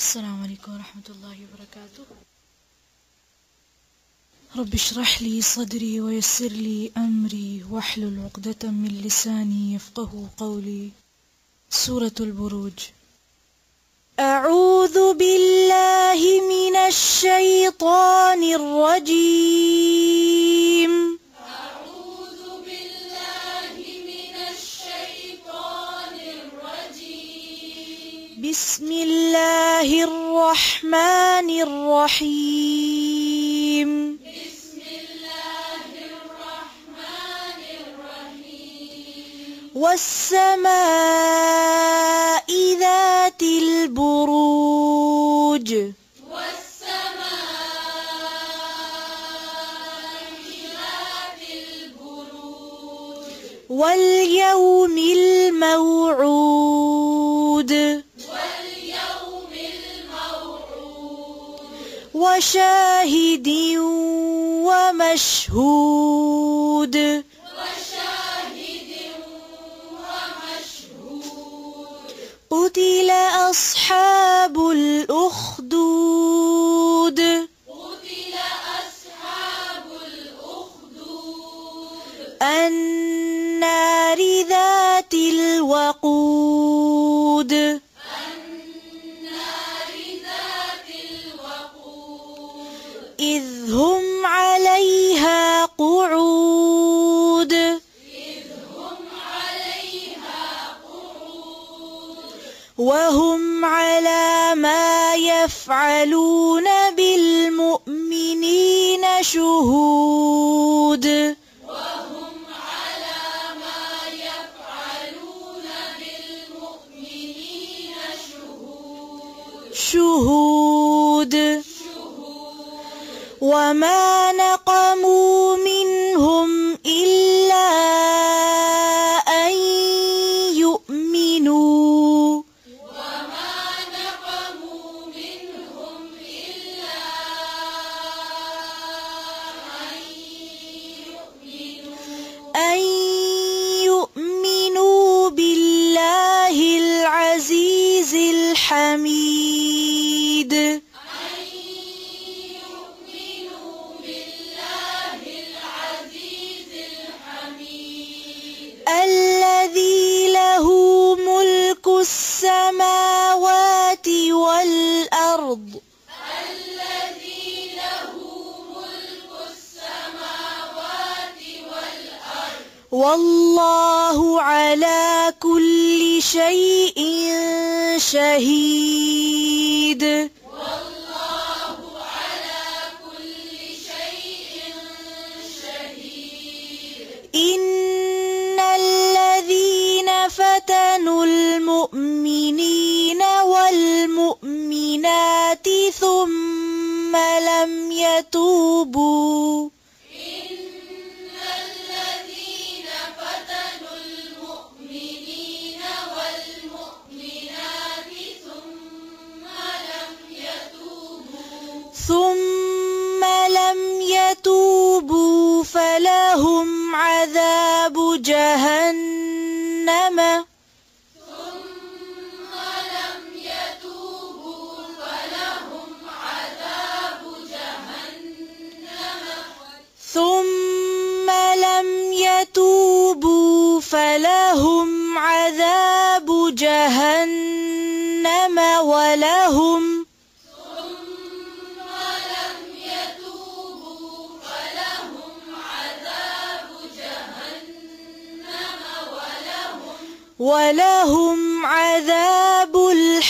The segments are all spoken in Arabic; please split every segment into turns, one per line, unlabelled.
السلام عليكم ورحمة الله وبركاته. رب اشرح لي صدري ويسر لي أمري واحلل عقدة من لساني يفقه قولي. سورة البروج. أعوذ بالله من الشيطان الرجيم. بسم الله الرحمن الرحيم. والسماء ذات البروج.
والسماء ذات البروج
واليوم الموعود. وشاهد ومشهود. قتل أصحاب الأخدود.
قتل أصحاب الأخدود
النار ذات الوقود. يفعلون بالمؤمنين شهود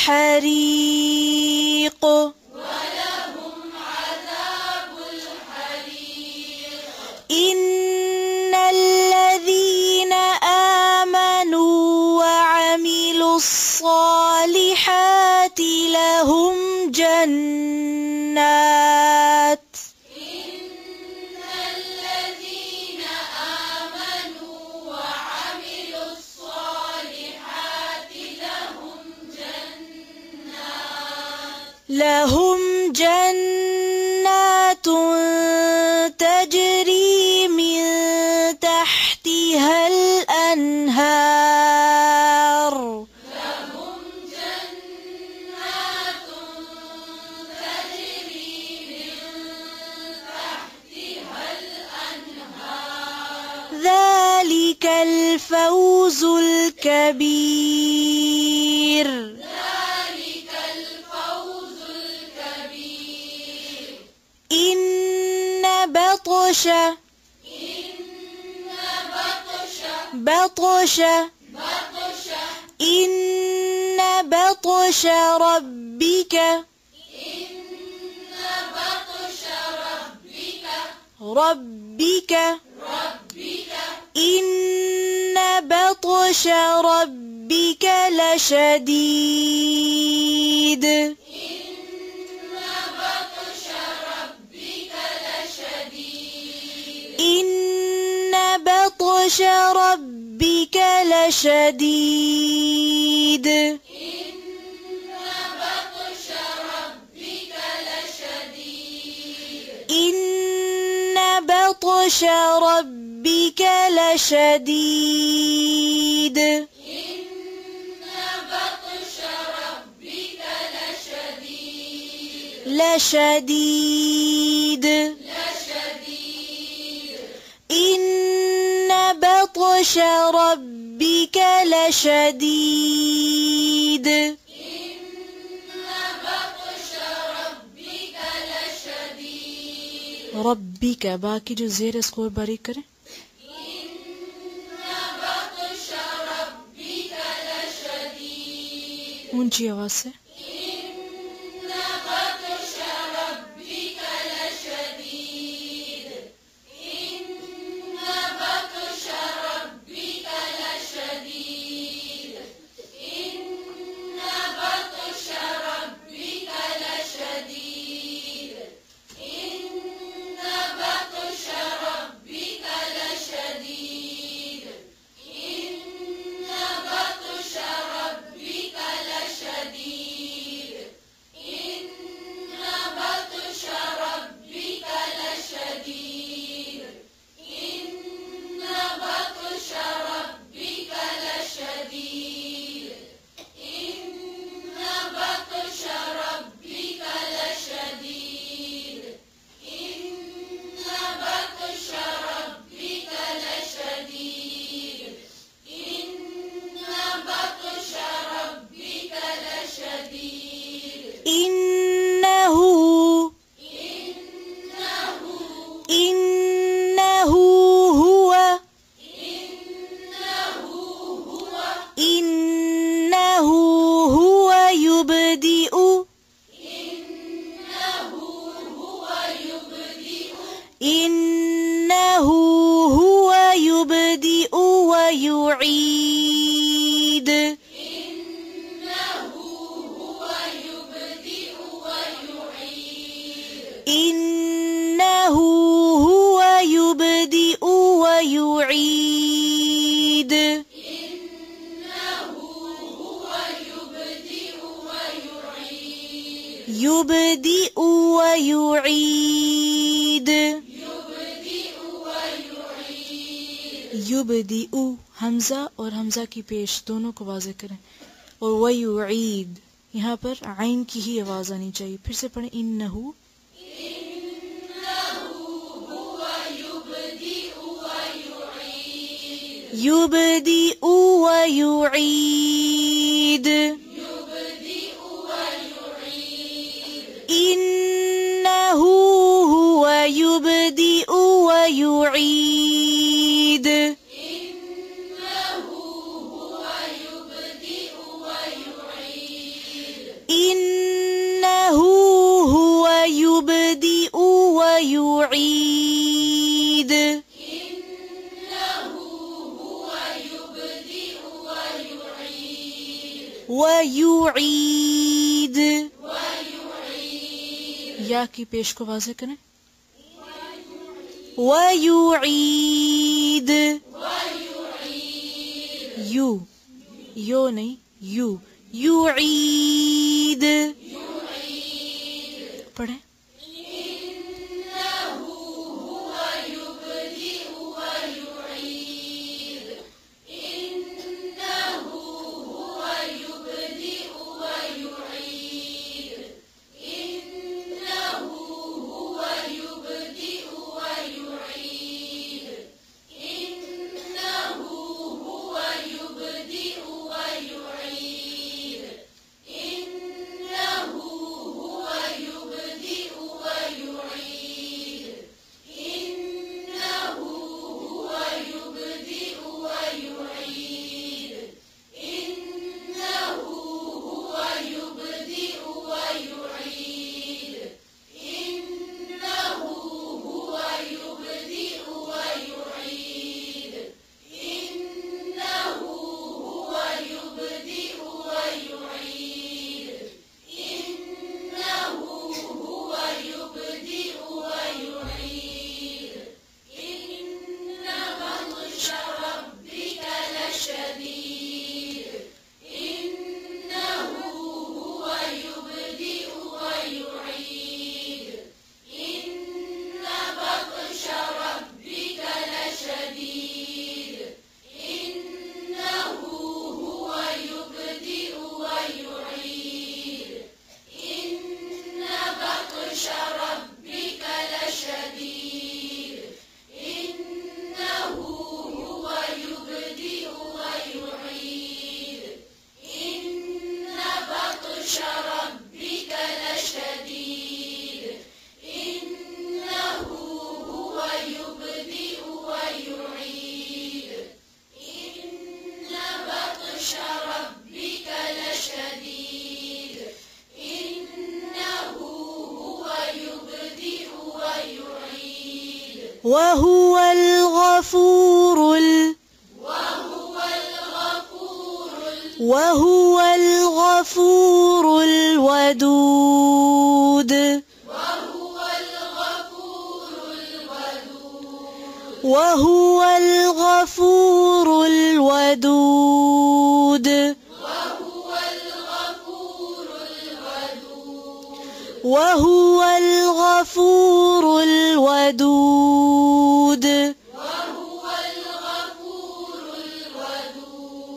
الحريق.
ولهم عذاب الحريق
إن الذين آمنوا وعملوا الصالحات لهم جنات
لهم جنات
تجري من تحتها الأنهار.
لهم جنات تجري من تحتها الأنهار
ذلك الفوز الكبير.
بطش
إن بطش
إن بطش ربك.
إن بطش ربك.
ربك
ربك
إن بطش ربك لشديد.
بطش ربك لشديد
إن بطش ربك لشديد
إن بطش ربك لشديد.
إن بطش ربك لشديد.
لشديد.
بطش ربك لشديد
إن بطش ربك لشديد
ربك बाकी जो जेर है इसको और बारीक करें
إن بطش ربك لشديد
ऊंची आवाज से کی
پیش دونوں کو
واضح کریں۔ اور ويعيد یہاں پر عین کی ہی آواز آنی چاہیے۔ پھر سے پڑھیں إنه يبدئ ويعيد
کی پیش
کو واضح کریں۔ وَيُعِيد۔ یو۔ یو نہیں یو۔ یو عید وهو الغفور الودود. وهو الغفور الودود.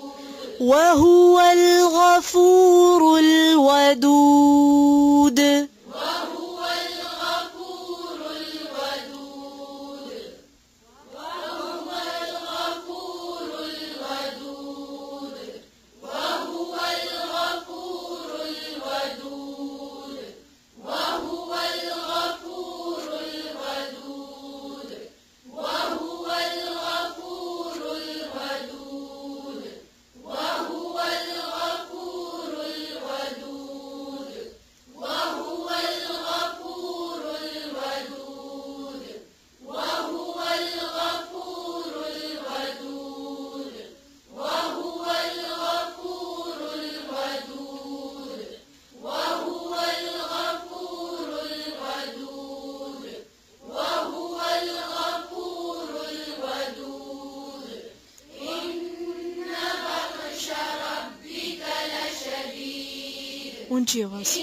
وهو الغفور الودود Включи вас.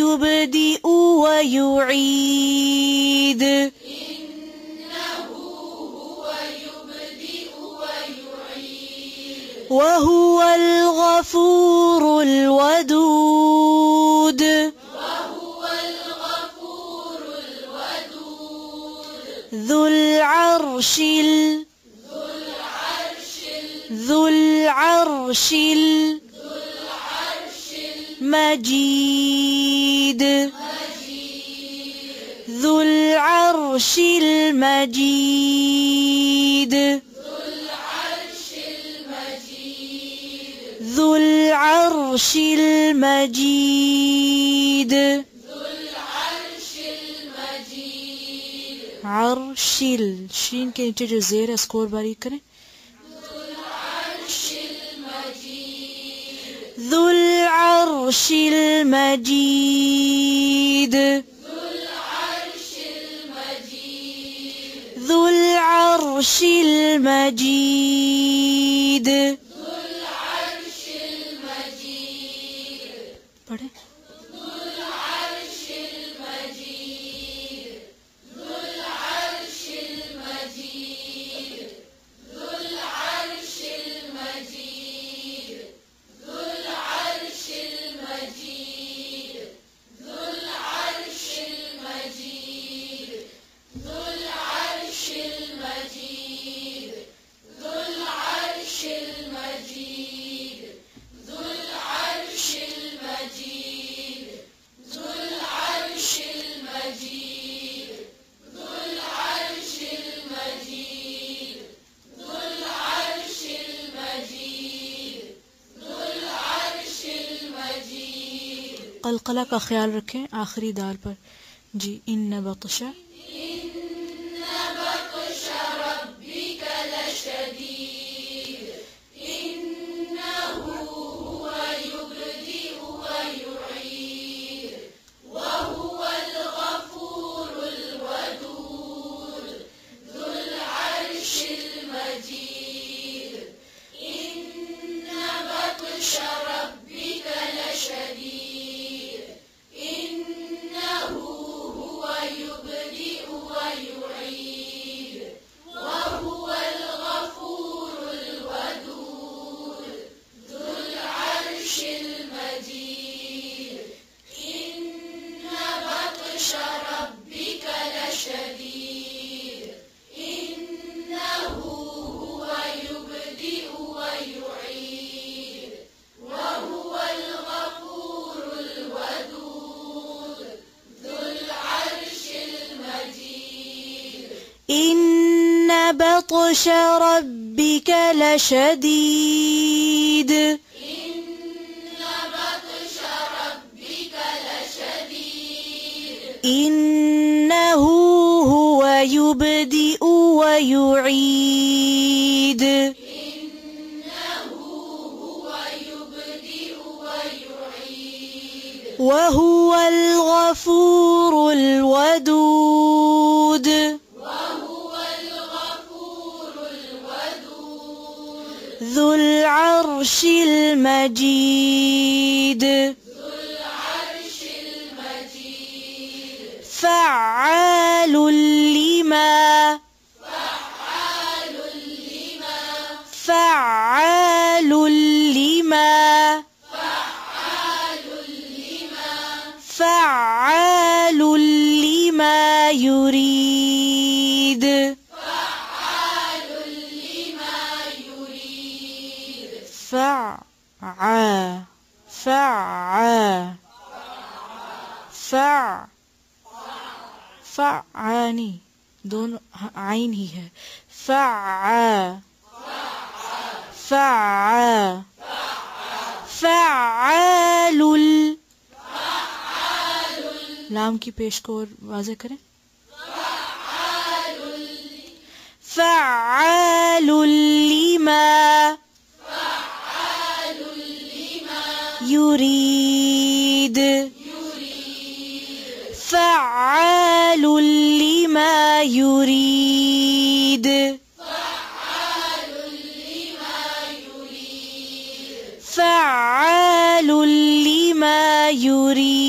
ويبدئ ويعيد
إنه هو يبدئ ويعيد. وهو الغفور الودود.
وهو الغفور الودود
ذو العرش ال
ذو العرش
ال
ذو العرش
ال
مجيد.
ذو العرش المجيد.
ذو العرش المجيد.
ذو العرش المجيد عرش الشين كلمة جزيرة سكور باري
ذو العرش المجيد.
ذو العرش المجيد. قلقلہ کا خیال رکھیں آخری دار پر۔ جی ان
بخشہ بطش ربك لشديد. إن بطش ربك لشديد إنه هو يبدئ ويعيد إنه هو يبدئ ويعيد. وهو الغفور الودود. العرش المجيد. عین
ہی ہے۔ فع فع فعال لام کی پیش کو واضح کریں۔ فعال لما يريد لما يريد. فعال لما يريد.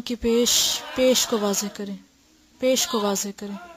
کی پیش پیش کو واضح کریں۔ پیش کو
واضح
کریں۔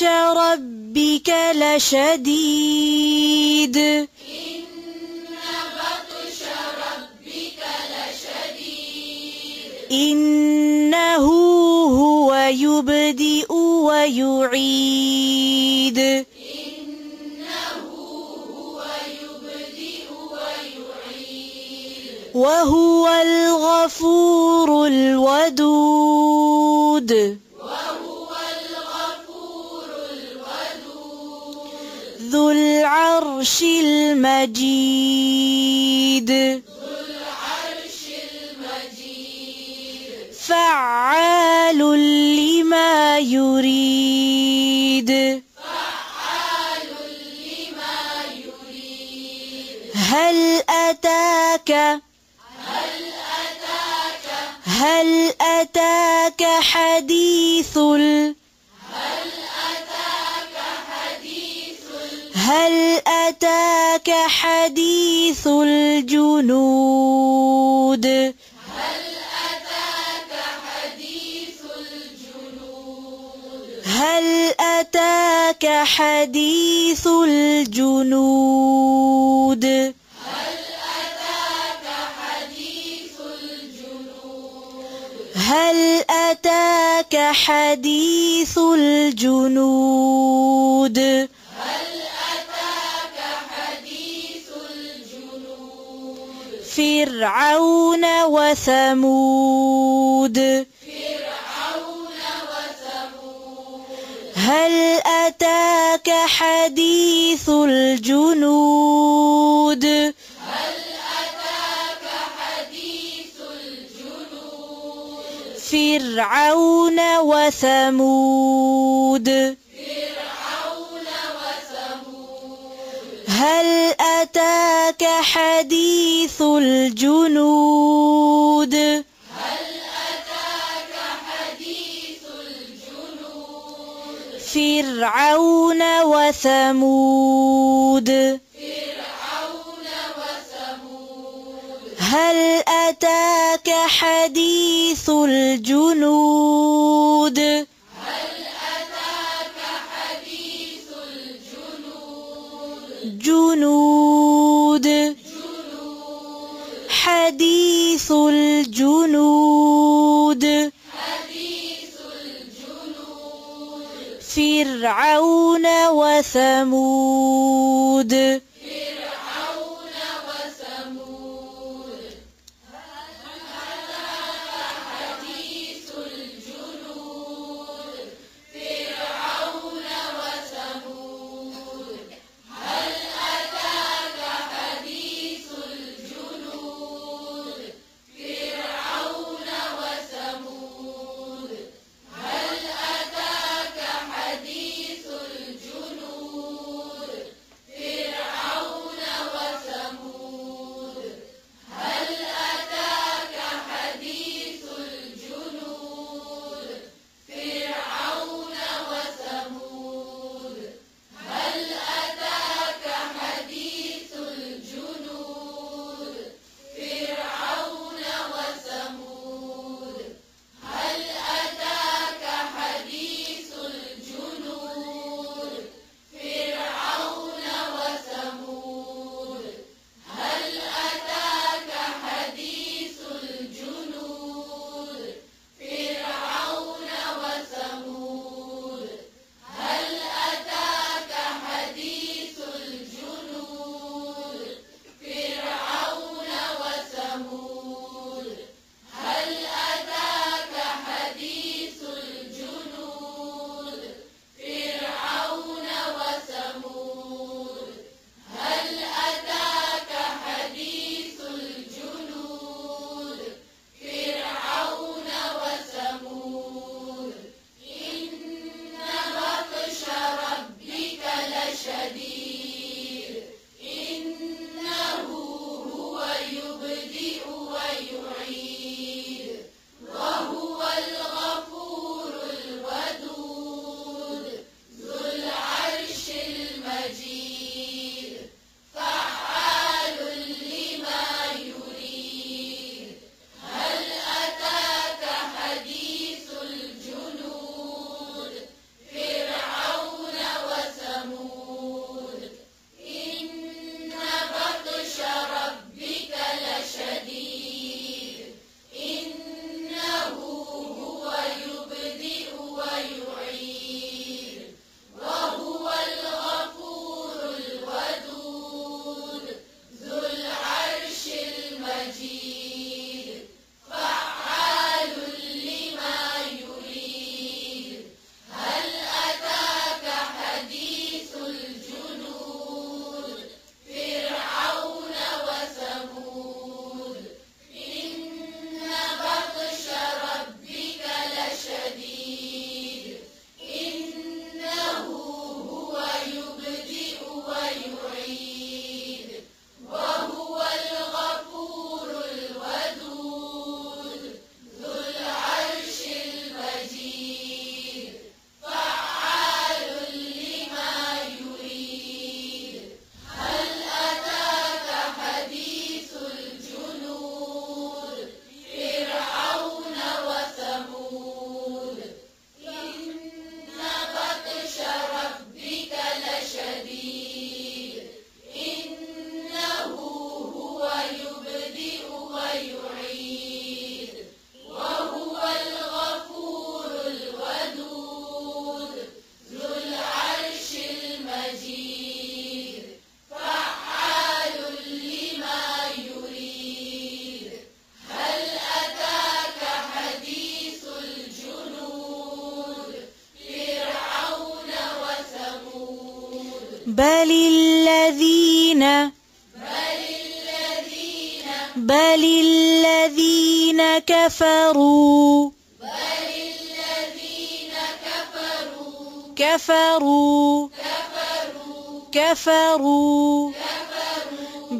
ربك لشديد
إن بطش ربك لشديد.
إنه هو يبدئ ويعيد
إنه هو يبدئ ويعيد.
وهو الغفور الودود. العرش المجيد. فعال لما يريد.
فعال لما يريد
هل أتاك
هل أتاك؟
هل أتاك حديث ال
حديث
الجنود
هل أتاك حديث الجنود
هل أتاك حديث الجنود.
هل أتاك حديث الجنود؟
هل أتاك حديث الجنود؟ فرعون وثمود.
فرعون وثمود
هل أتاك حديث الجنود
هل أتاك حديث الجنود؟
فرعون وثمود. هل أتاك حديث الجنود؟
هل أتاك حديث الجنود
فرعون وثمود
فرعون وثمود.
هل أتاك حديث الجنود؟
الجنود.
جنود حديث الجنود
حديث الجنود.
فرعون وثمود.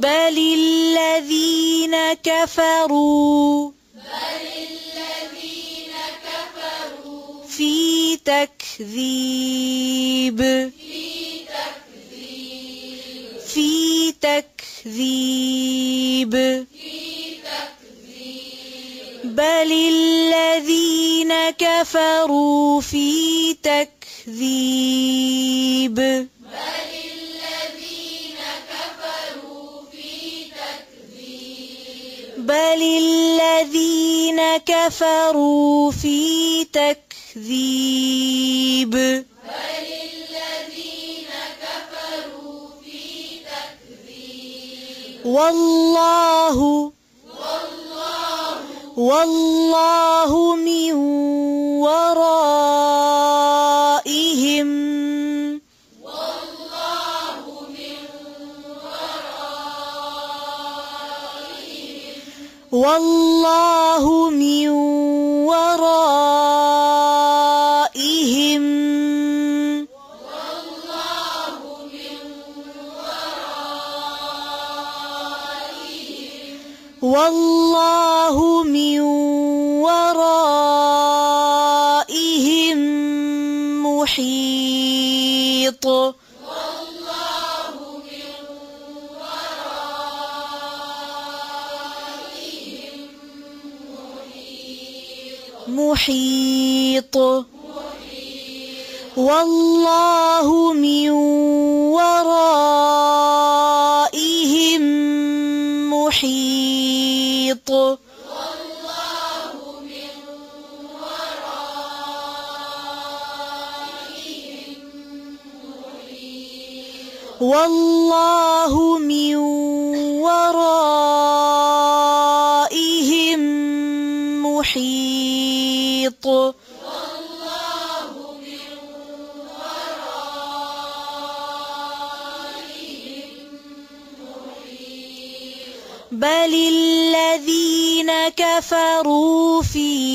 بل الذين كفروا في تكذيب في تكذيب بل الذين كفروا في تكذيب بل الذين كفروا في تكذيب والله والله من ورائهم والله من ورائهم. والله من ورائهم. محيط. والله من ورائهم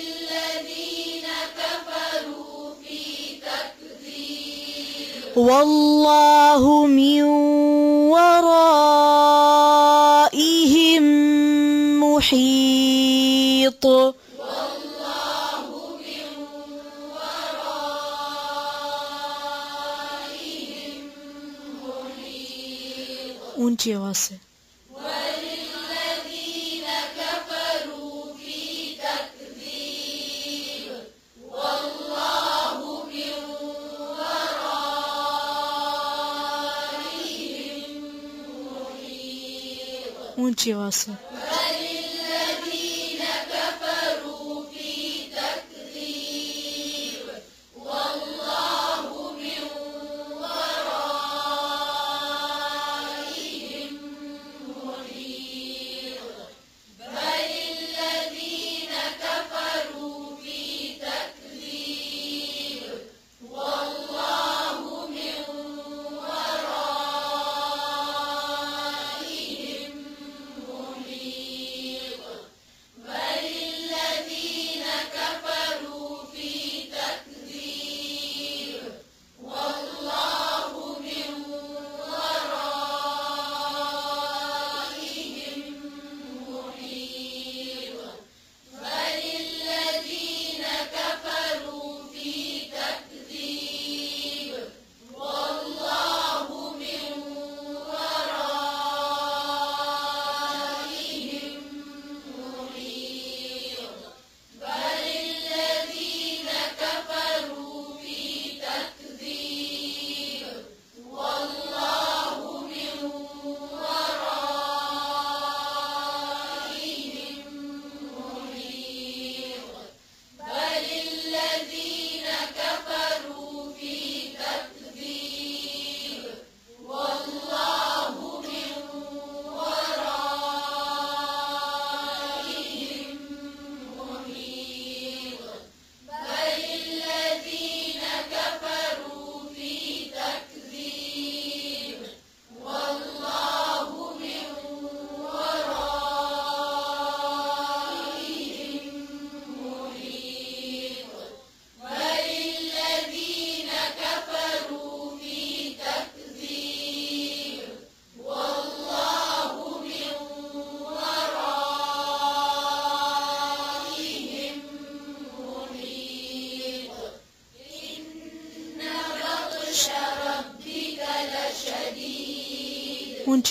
الذين كفروا في تكذيب. والله من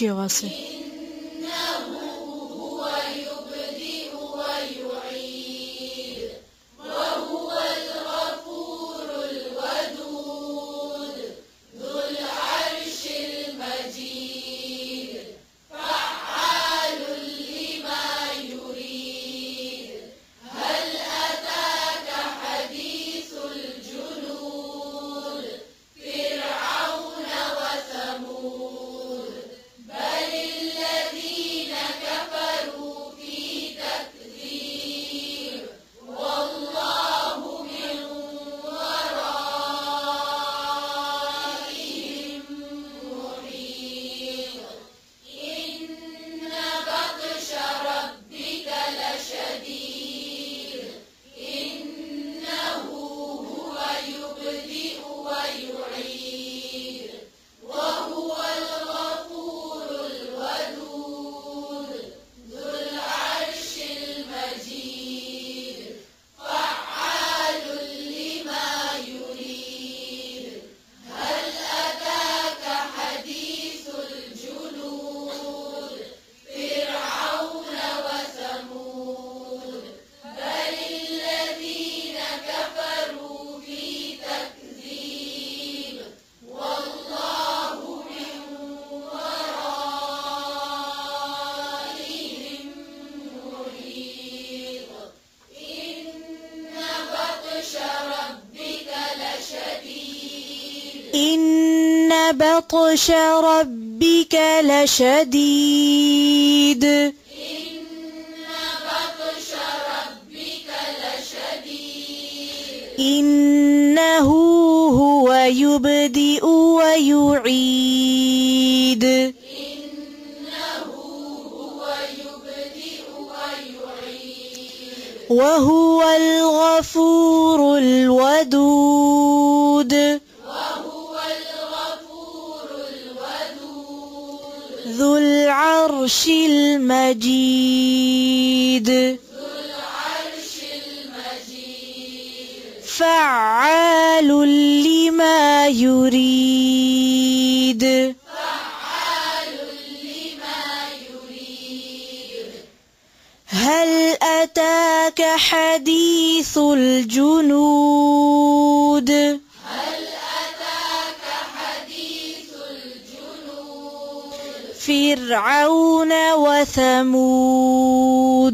لشديد بطش ربك لشديد. إن بطش ربك لشديد
إنه هو يبدئ ويعيد
إنه هو يبدئ ويعيد.
وهو الغفور الودود. المجيد.
ذو العرش المجيد
فعال لما يريد
فعال لما يريد.
هل أتاك حديث الجنود؟ فرعون وثمود.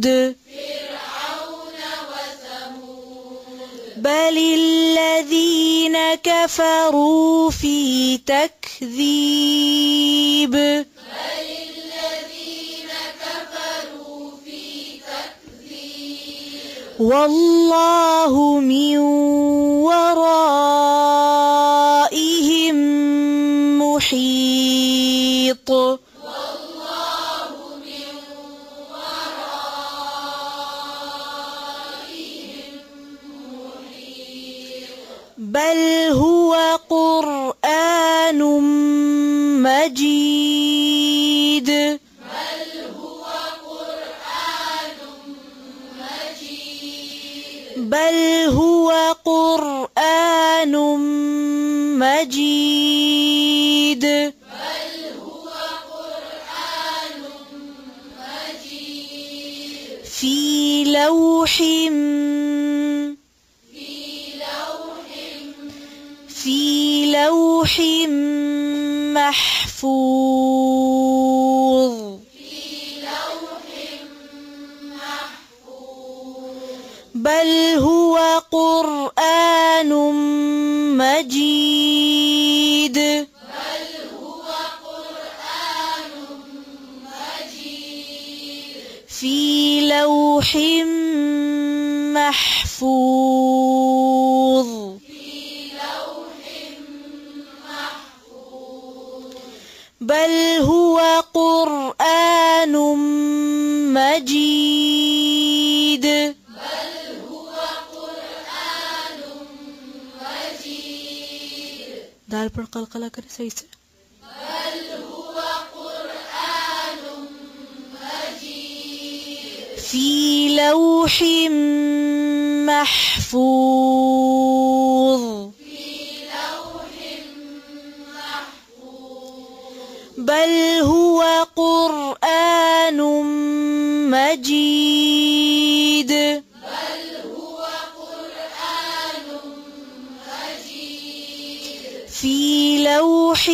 فرعون وثمود
بل الذين كفروا في تكذيب.
بل الذين كفروا في تكذيب
والله من ورائهم محفوظ.
في لوح محفوظ
بل هو قرآن مجيد
بل هو قرآن مجيد.
في لوح محفوظ. بل هو قرآن مجيد
بل هو قرآن مجيد
دال کر
بل هو قرآن مجيد
في لوح محفوظ
بل هو قرآن مجيد.
بل هو قرآن مجيد
في لوح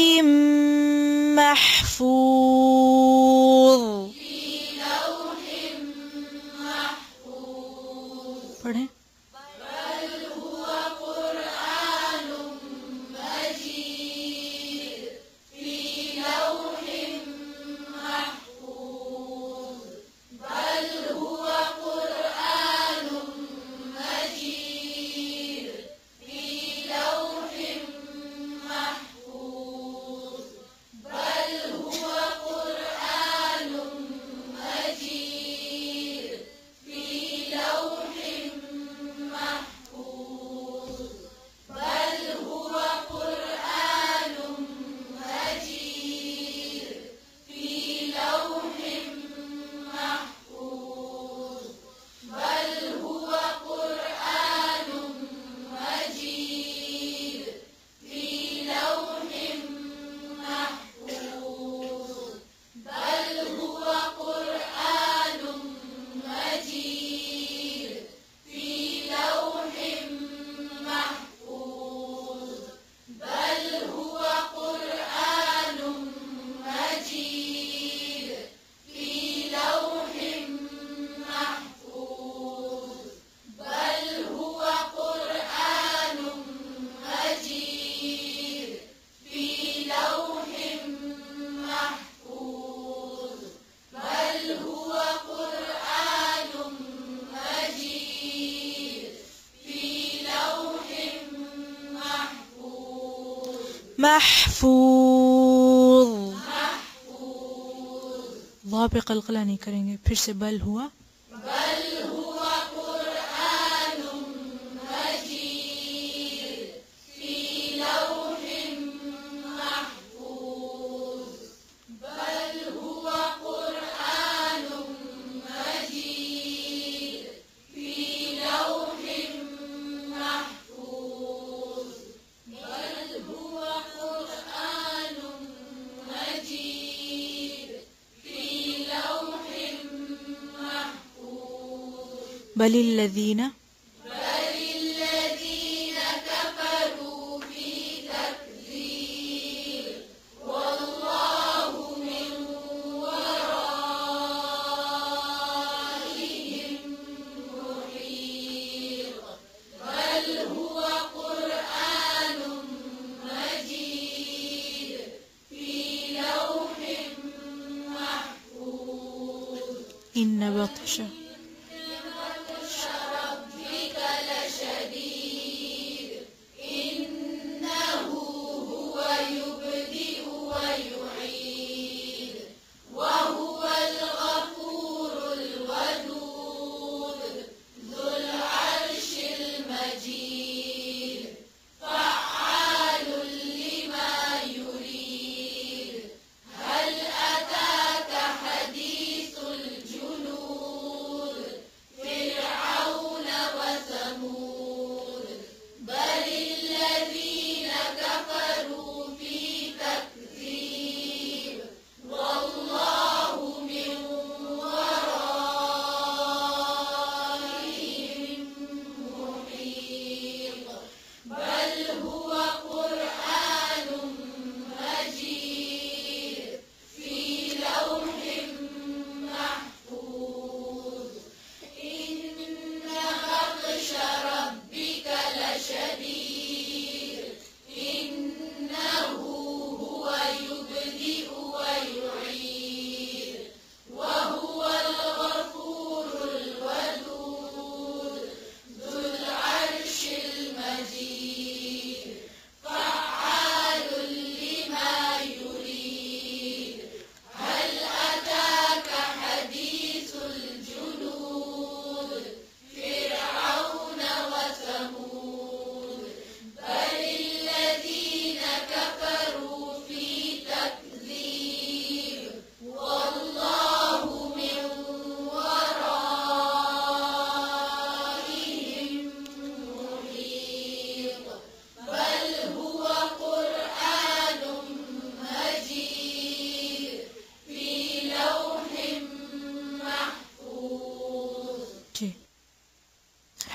محفوظ.
محفوظ, محفوظ.
ضابق القلاني करेंगे फिर से
بل
الذين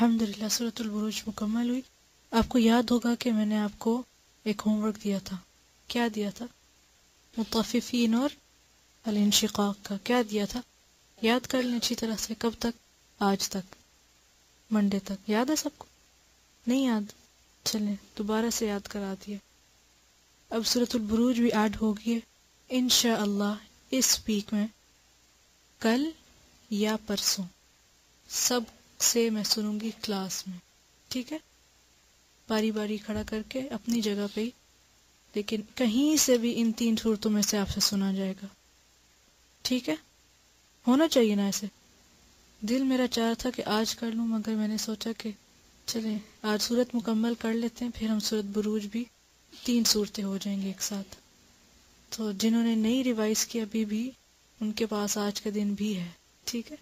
الحمد للہ سورت البروج مکمل ہوئی۔ آپ کو یاد ہوگا کہ میں نے آپ کو ایک homework دیا تھا۔ کیا دیا تھا؟ مطففین اور الانشقاق کا۔ کیا دیا تھا؟ یاد کر لیں اچھی طرح سے کب تک؟ آج تک۔ Monday تک۔ یاد ہے سب کو؟ نہیں یاد۔ چلیں، دوبارہ سے یاد کرا دیا اب سورت البروج بھی add ہوگی۔ ہے انشاء اللہ اس week میں کل یا پرسوں سب سے میں سنوں گی class میں، ٹھیک ہے؟ باری باری کھڑا کر کے اپنی جگہ پہ ہی۔ لیکن کہیں سے بھی ان تین سورتوں میں سے آپ سے سنا جائے گا۔ ٹھیک ہے؟ ہونا چاہیے نا ایسے۔ دل میرا چاہ رہا تھا کہ آج کر لوں، مگر میں نے سوچا کہ چلیں، آج سورت مکمل کر لیتے ہیں، پھر ہم سورت بروج بھی تین سورتیں ہو جائیں گی ایک ساتھ۔ تو جنہوں نے نہیں revise کی ابھی بھی، ان کے پاس آج کا دن بھی ہے۔ ٹھیک ہے؟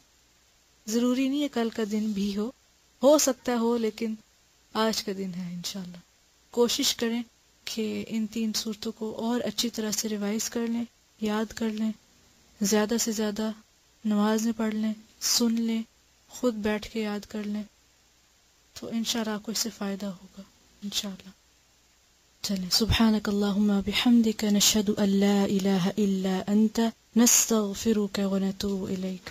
ضروری نہیں ہے کل کا دن بھی ہو۔ ہو سکتا ہو، لیکن آج کا دن ہے، انشاءاللہ۔ کوشش کریں کہ ان تین سورتوں کو اور اچھی طرح سے revise کر لیں، یاد کر لیں، زیادہ سے زیادہ نماز میں پڑھ لیں، سن لیں، خود بیٹھ کے یاد کر لیں۔ تو انشاءاللہ آپ کو اس سے فائدہ ہوگا، انشاءاللہ۔ چلیں، سبحانک اللہم بحمدک، نشہد ان لا الہ الا انت، نستغفرک ونتوب الیک۔